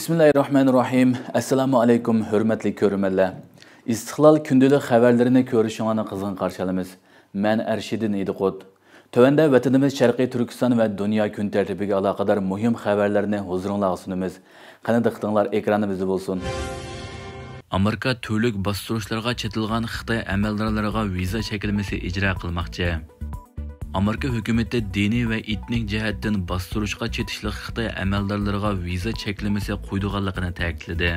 Bismillahirrahmanirrahim. Assalomu alaykum, hurmatli ko'rmanlar. Istiqlol kundalik xabarlarini ko'rishingizga qizg'in qarshi olamiz. Men Arshidin Idiqot. Tövəndə vətənimiz Şərqi Türkistan və dünya gün tərtibiga əlaqədar mühim xəbərlərini huzurunuza sunumuz. Qani diqqətinizlər ekranımızda bolsun. Amerika türlük bastırışlarga çetilgan Xitay əməldarlarına viza çəkilməsi icra qılmaqçı. Amerika hökuməti dini və etnik cəhətdən bastırışqa çetişlik Xitay əməldarlarına viza çəkilməsi qoyduğanlığını təkidlədi.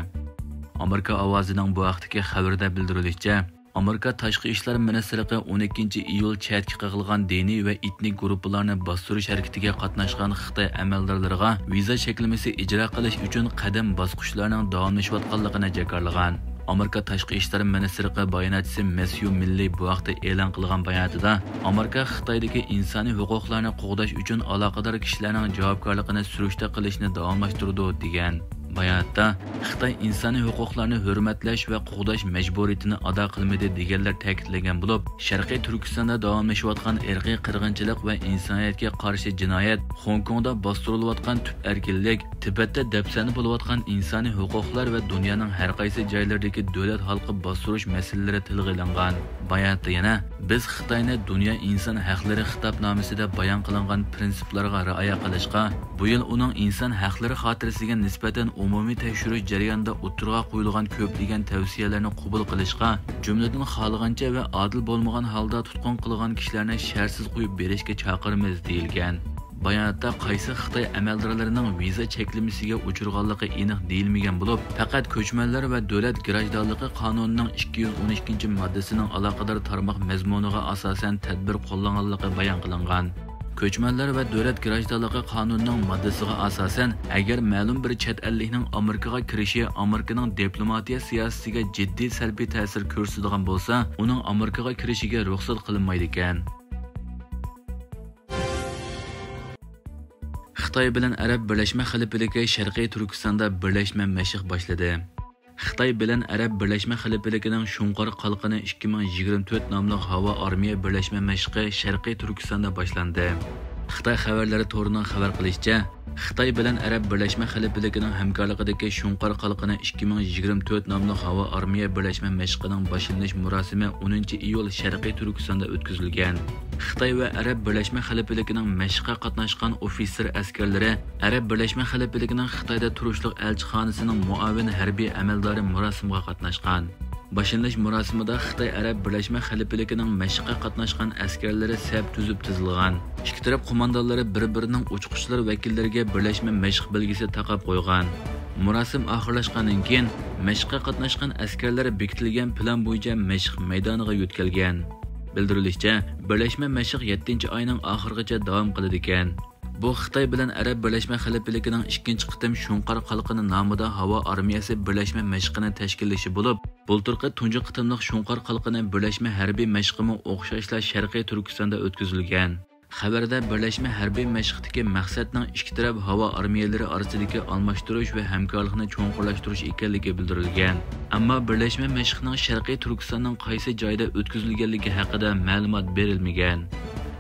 Amerika avazının bu vaqtdagi xəbərdə bildirilishicha, Amerika Tashqi ishlar ministrligi 12 iyul chatga qag'ilgan diniy va etnik guruhlarni bostirish harakatiga qatnashgan Xitoy amaldorlariga viza cheklamasi ijro qilish uchun qadam bosqichlarning davomlashayotganligini jakarlagan. Amerika Tashqi ishlar ministrligi bayonotchisi Mesyu Milliy bu vaqtda e'lon qilgan bayonotida Amerika Xitoydagi insoniy huquqlarni qo'g'dash uchun aloqador kishilarning javobgarligini surishta qilishni davomlashtirdi degan. Bayonotda xitoy insoniy huquqlarni hurmatlash va qo'g'dash majburiyatini ado qilmaydi deganlar ta'kidlagan bo'lib sharqiy turkistonda davomlashayotgan irqiy qirg'inchilik va insoniyatga qarshi jinoyat xong kongda bostirilayotgan tub erkinlik tibatda dafsani bo'layotgan insoniy huquqlar va dunyoning har qaysi joylaridagi davlat xalqi bostirish masalalari tilga ilingan bayonotda yana biz xitoyni dunyo inson haqlari xitobnomasida bayon qilingan prinsiplarga rioya qilishga bu yil uning inson haqlari xotirasiga nisbatan umumiy tekshirish jarayonida o'tirg'a qo'yilgan ko'plagan tavsiyalarni qabul qilishga jumladan xohlagancha va adil bo'lmagan holda tutqun qilgan kishilarni sharsiz qo'yib berishga chaqiramiz deyilgan. Bayonotda qaysi xitoy amaldorlarining viza cheklamasiga uchirganligi aniq deyilmagan bo'lib faqat ko'chmanlar va davlat grajdonligi qonunining 212 moddasining aloqador tarmoq mazmuniga asosan tadbir qo'llanganligi bayon qilingan. Ko'chmanlar va davlat grajdonligi qonunining moddasiga asosan agar ma'lum bir chet ellikning amerikaga kirishi amerikaning diplomatiya siyosatiga jiddiy salbiy ta'sir ko'rsatadigan bo'lsa uning amerikaga kirishiga ruxsat qilinmaydi ekan. Xitoy bilan arab birlashma xalifaligi sharqiy turkistonda birlashma mashq boshladi. Xitoy bilan arab birlashma xalifaligining shunqor qalqini 2024 nomli havo armiya birlashma mashqi sharqiy turkistonda boshlandi. Xitoy xabarlari to'rining xabar qilishicha xitoy bilan arab birlashma xalifaligining hamkorligidagi shunqor qalqini 2024 nomli havo armiya birlashma mashqining boshlanish murosimi 10 iyul sharqiy turkistonda o'tkazilgan. Xitoy va arab birlashma xalifaligining mashqqa qatnashgan ofitser askarlari arab birlashma xalifaligining xitoyda turishliq elchixonasining muavin harbiy amaldori murosimga qatnashgan. Başlanış murosimida Xitoy Arab Birlashma Xalifaligining mashqqa qatnashgan askarlari səb tuzib tizilgan. İki tərəf qo'mondonlari bir-birining uchquchlar vakillariga birlashma mashq belgisi taqab qo'ygan. Murosim oxirlashgandan keyin mashqqa qatnashgan askarlar bekitilgan plan bo'yicha mashq maydoniga yo'tkalgan. Bildirilishicha, birlashma mashq 7-oyning oxirigacha davom qiladi ekan. Bu Xitoy bilan Arab Birlashma Xalifaligining ikkinchi qitim Shunqar qalqini nomida havo armiyasi birlashma mashqini tashkillashi bo'lib, bulturqi tunji қытымлық Shunqar қалқының birlashma harbiy mashqimi o'xshashla Sharqiy Turkistonda o'tkazilgan. Xabarda birlashma harbiy mashqdagi maqsadning ikki taraf havo armiyalari orasidagi almashtirish va hamkorlikni cho'nqurlashtirish ekanligi bildirilgan. Ammo birlashma mashqning Sharqiy Turkistonning qaysi joyda o'tkazilganligi haqida ma'lumot berilmagan.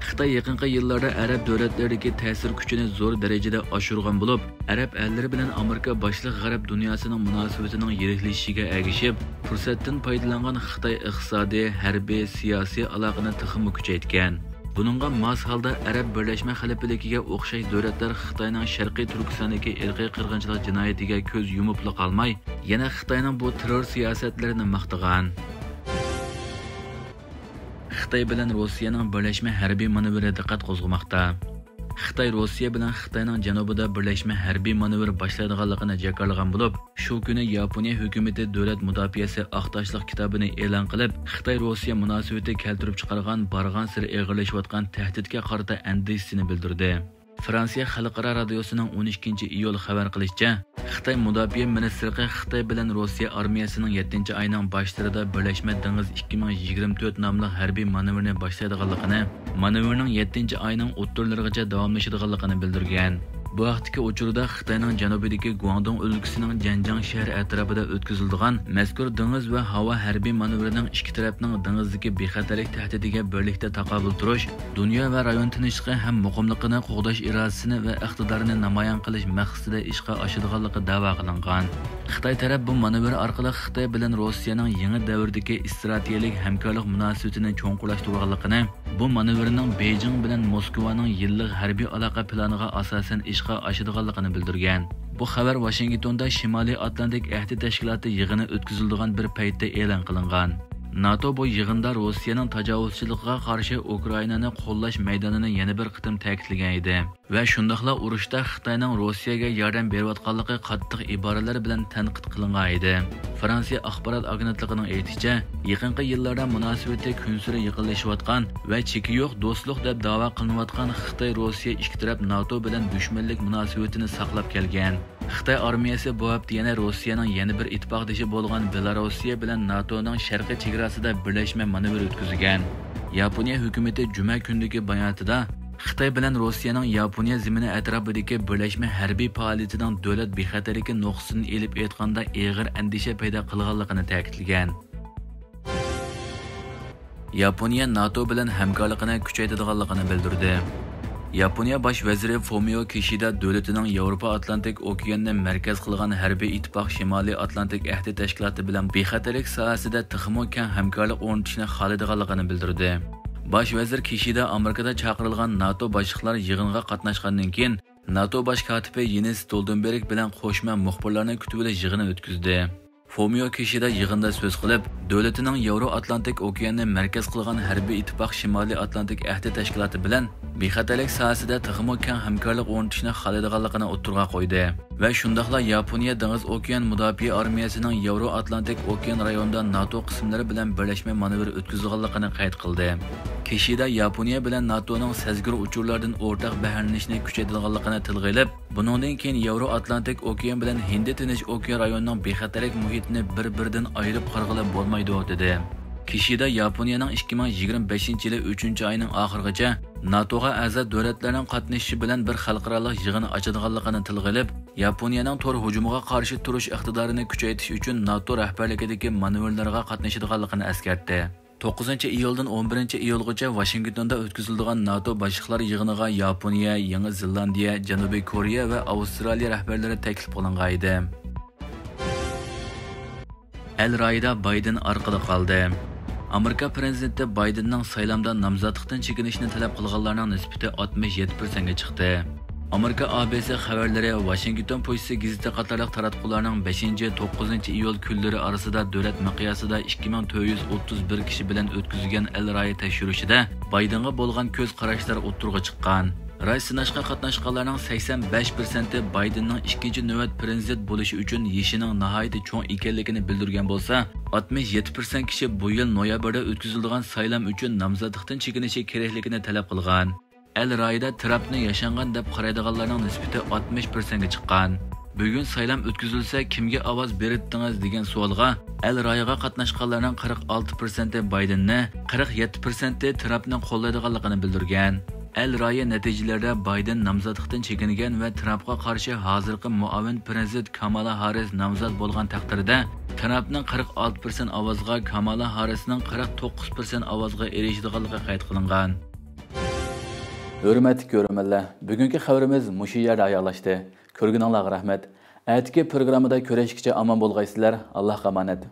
Xitoy yaqinqi yillarda arab davlatlaridagi ta'sir kuchini zo'r darajada oshirgan bo'lib, arab ellari bilan Amerika boshliq g'arb dunyosining munosabatining yiriklashishiga ergishib, fursatdan foydalangan Xitoy iqtisodiy, harbiy, siyosiy aloqani tiximi kuchaytgan. Buningga mos holda Arab Birlashma Xalifaligiga o'xshash davlatlar Xitoyning Sharqiy Turkistondagi irqiy qirg'inchilik jinoyatiga ko'z yumib qolmay, yana Xitoyning bu terror siyosatlarini maqtagan. Xitoy bilan Rossiyaning birlashma harbiy manevri diqqat qo'zg'amoqda. Xitoy Rossiya bilan Xitoyning janubida birlashma harbiy manevr boshlaydiganligini jakarlagan bo'lib, shu kuni Yaponiya hukumati davlat mudofaasi aqtashliq kitobini e'lon qilib, Xitoy Rossiya munosabati keltirib chiqargan bargan sir eg'irlashayotgan tahdidga qarata andishini bildirdi. Fransiya xalqaro radiosining 12 iyul xabar qilishicha, Xitoy mudofaa ministrligi Xitoy bilan Rossiya armiyasining 7 oyning boshlarida Birlashma dengiz 2024 nomli harbiy manevrni boshlaydiganligini, manevrning 7 oyning o'ttirlarigacha davomlashadiganligini bildirgan. Bu vaqtdagi uchurda xitoyning janubidagi guangdong o'lkasining janjang shahri atrofida o'tkaziladigan mazkur dengiz va havo harbiy manevrining ikki tarafning dengizdagi bexatarlik tahdidiga birlikda taqobil turish dunyo va rayon tinchligi ham muqimligini qo'g'dash irodasini va iqtidorini namoyon qilish maqsadida ishga oshadiganligi da'vo qilingan. Xitoy taraf bu manevr orqali xitoy bilan rossiyaning yangi davrdagi strategik hamkorlik munosabatini cho'nqurlashtirganligini bu manevrning bejing bilan moskvaning yillik harbiy aloqa planiga asosan ishga oshadiganligini bildirgan. Bu xabar vashingtonda shimoliy atlantik ahdi tashkiloti yig'ini o'tkaziladigan bir paytda e'lon qilingan. Nato bu yig'inda rossiyaning tajovuzchiligiga qarshi ukrainani qo'llash maydonini yana bir qitim ta'kidlagan edi. Va shundoqla urushda xitoyning rossiyaga yordam berayotganligi qattiq iboralar bilan tanqid qilingan edi. Fransiya axborot agentligining aytishicha yaqinqi yillarda munosabati kunsiri yiqilishayotgan va cheki yo'q do'stlik deb da'vo qilinayotgan xitoy rossiya ikki taraf nato bilan dushmanlik munosabatini saqlab kelgan. Xitoy armiyasi bu hafta yana rossiyaning yana bir ittifoqdoshi bo'lgan belorussiya bilan natoning sharqiy chegarasida birlashma manevr o'tkazgan. Yaponiya hukumati juma kundagi bayonotida xitoy bilan rossiyaning yaponiya zimini atrofidagi birlashma harbiy faoliyatining davlat bexatarligi nuqsini elib aytganda ig'ir andisha paydo qilganligini ta'kidlagan. Yaponiya nato bilan hamkorligini kuchaytirganligini bildirdi. Yaponiya bosh vaziri fomio kishida davlatining yevropa atlantik okeanni markaz qilgan harbiy ittifoq shimoliy atlantik ahdi tashkiloti bilan bexatarlik sohasida tixmo keng hamkorlik o'rnatishni xohlaydiganligini bildirdi. Bosh vazir kishida amerikada chaqirilgan nato boshliqlar yig'inga qatnashgandan keyin nato bosh kotibi yenis stoltenberg bilan qo'shma muxbirlarni kutib olish yig'ini o'tkazdi Fomio Kishida yig'inda so'z qilib, davlatining Yevro-Atlantik okeanni markaz qilgan harbiy ittifoq Shimoliy Atlantik ahdi tashkiloti bilan bexatarlik sohasida tixmo kang hamkorlik o'rnatishni xohlaydiganligini o'ttirg'a qo'ydi va shundoqla Yaponiya dengiz okean mudofaa armiyasining Yevro-Atlantik okean rayonida NATO qismlari bilan birlashma manevr o'tkazganligini qayd qildi. Kishida Yaponiya bilan NATOning sezgir uchurlardan o'rtaq baharlanishni kuchaytirganligini tilga ilib, buningdan keyin Yevro-Atlantik okean bilan Hind tinch okean rayonining bexatarlik muhitini bir-biridan ayirib qarg'ilib bo'lmaydi dedi. Kishida Yaponiyaning 2025 yili 3-oyning oxirigacha NATOga a'zo davlatlarning qatnashishi bilan bir xalqaro yig'in ochadiganligini tilga ilib, Yaponiyaning tor hujumiga qarshi turish iqtidorini kuchaytirish uchun NATO rahbarligidagi manevrlarga qatnashadiganligini eskartdi. 9 iyuldan 11 iyulgacha Washingtonda o'tkaziladigan NATO boshliqlar yig'iniga Yaponiya, Yangi Zelandiya, Janubiy Koreya va Avstraliya rahbarlari taklif qilingan edi. El Rayda Bayden orqada qoldi. Amerika prezidenti Baydenning saylamda nomzodlikdan chekinishni talab qilganlarning nisbati 67% ga chiqdi. Amerika abs xabarlari Washington Post gazeti qatorliq taratqularning 5-9 iyul kunlari orasida davlat miqyosida 2431 kishi bilan o'tkazilgan El Ray tekshirishida Baydenga bo'lgan ko'z qarashlar o'ttirg'a chiqqan. Ray sinashqa qatnashganlarning 85%i Baydenning ikkinchi navbat prezident bo'lishi uchun yeshining nihoyatda cho'ng ekanligini bildirgan bo'lsa, 67% kishi bu yil noyabrda o'tkaziladigan saylam uchun nomzodlikdan chekinishi kerakligini talab qilgan. El Rayda Trumpni yashangan deb qaraydiganlarning nisbati 60% ga chiqqan. Bugun saylam o'tkazilsa kimga ovoz berdingiz degan savolga El Rayga qatnashganlarning 46% Baydenni, 47% Trumpni qo'llaydiganligini bildirgan. El Raya natijalarida Bayden nomzodlikdan chekingan va Trumpga qarshi hozirgi muavin prezident Kamala Harris nomzod bo'lgan taqdirda Trumpning 46% ovozga, Kamala Harrisning 49% ovozga erishadiganligi qayd qilingan. Hörmətli görürmənlər, bugünkü xəbərimiz məşi yerdə ayaqlaşdı. Görgünələrə rəhmət. Ətki proqramında görüşkəcə aman bolğaysızlar. Allah amanət.